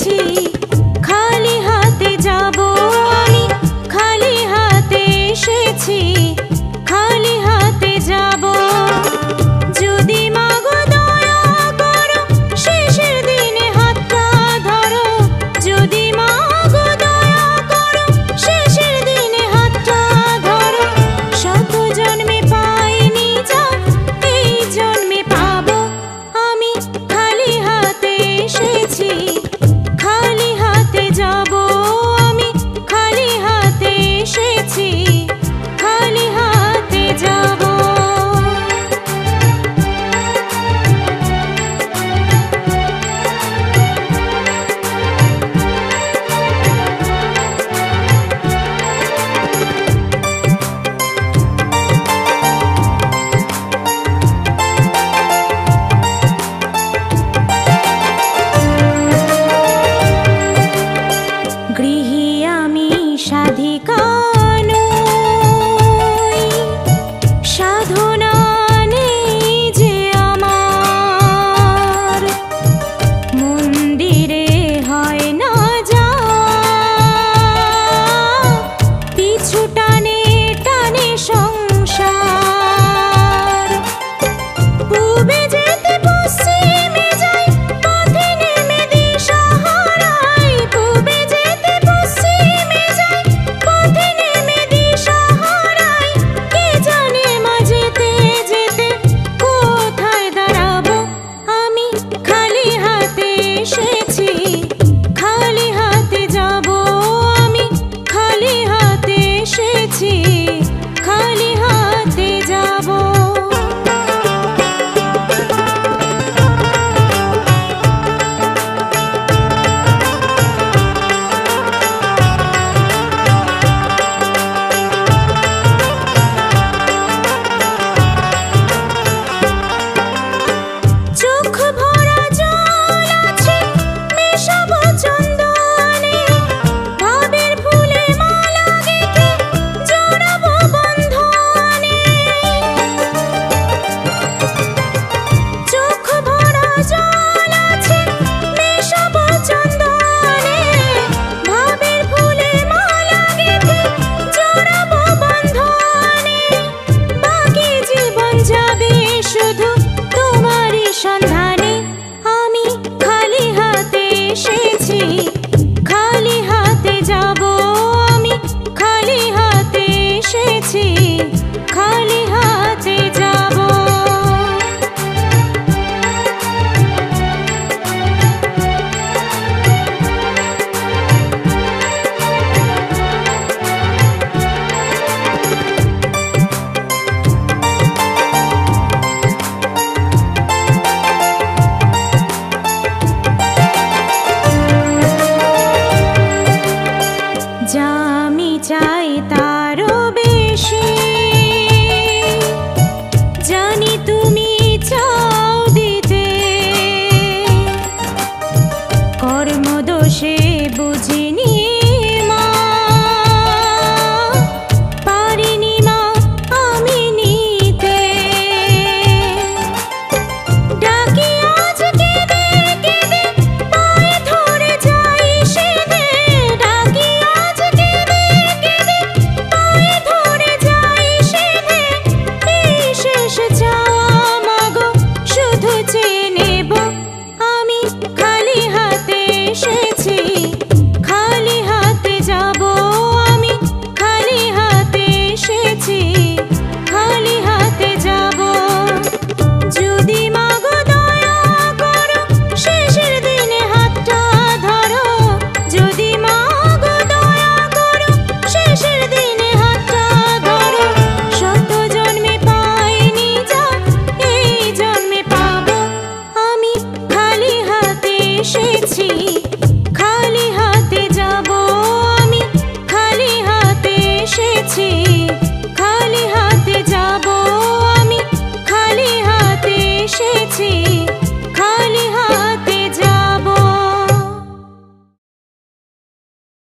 পেয়েছি যাব আমি চাই তারও বেশি। 事迹